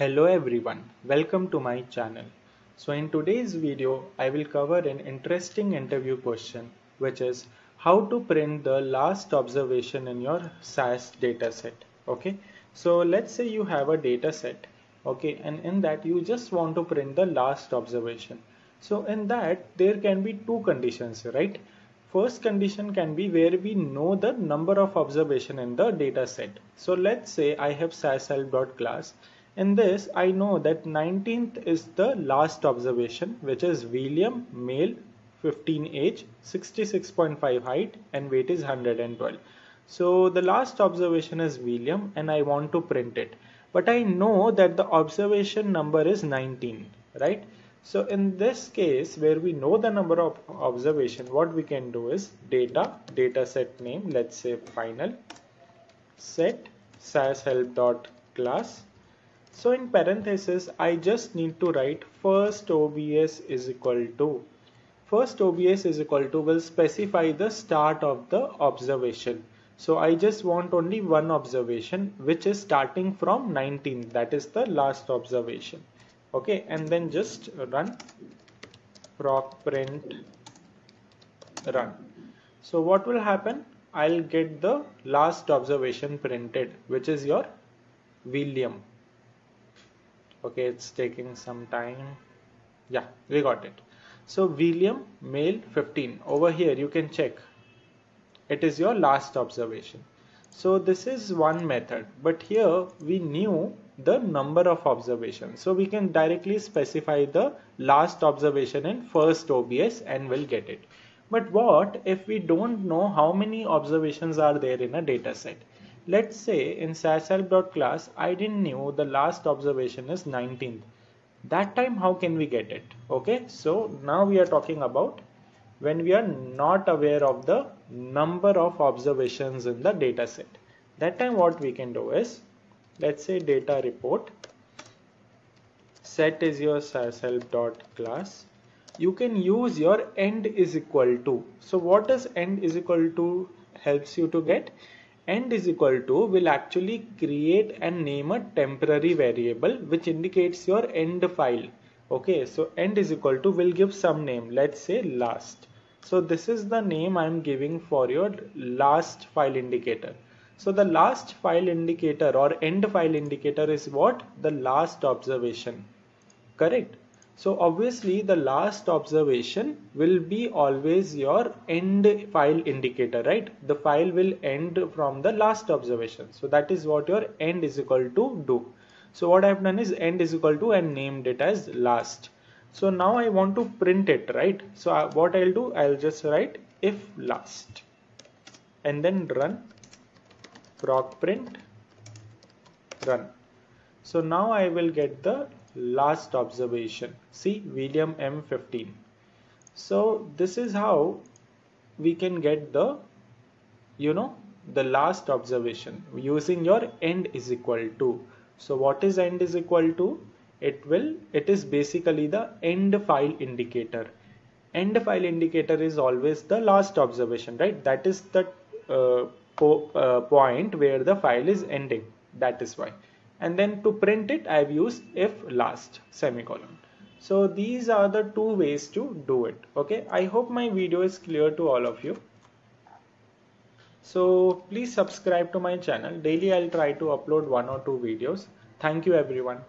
Hello everyone, welcome to my channel. So in today's video, I will cover an interesting interview question which is how to print the last observation in your SAS dataset. Okay, so let's say you have a dataset okay and in that you just want to print the last observation. So in that there can be two conditions right First condition can be where we know the number of observation in the data set. So let's say I have sashelp.class. In this, I know that 19th is the last observation, which is William, male, 15 age, 66.5 height, and weight is 112. So the last observation is William and I want to print it. But I know that the observation number is 19, right? So in this case where we know the number of observation what we can do is data data set name let's say final set SAS help dot class. So in parenthesis I just need to write first OBS is equal to first OBS is equal to will specify the start of the observation. So I just want only one observation which is starting from 19 that is the last observation. Okay and then just run proc print run. So what will happen? I'll get the last observation printed which is your William okay it's taking some time yeah we got it so William male 15 over here you can check it is your last observation so this is one method but here we knew the number of observations. So we can directly specify the last observation in first OBS and we'll get it. But what if we don't know how many observations are there in a data set? Let's say in sashelp.class I didn't know the last observation is 19th. That time how can we get it? Okay, so now we are talking about when we are not aware of the number of observations in the data set. That time what we can do is let's say data report set is your class you can use your end is equal to so what does end is equal to helps you to get end is equal to will actually create and name a temporary variable which indicates your end file okay so end is equal to will give some name let's say last so this is the name i'm giving for your last file indicator so the last file indicator or end file indicator is what? The last observation. Correct. So obviously the last observation will be always your end file indicator, right? The file will end from the last observation. So that is what your end is equal to do. So what I have done is end is equal to and named it as last. So now I want to print it, right? So what I'll do, I'll just write if last and then run proc print run so now I will get the last observation. See William M15 so this is how we can get the you know the last observation. Using your end is equal to. So what is end is equal to? It will it is basically the end file indicator. End file indicator is always the last observation right? That is the uh, po uh, point where the file is ending. That is why and then to print it I've used if last semicolon. So these are the two ways to do it okay? I hope my video is clear to all of you. So please subscribe to my channel. Daily I'll try to upload one or two videos. Thank you everyone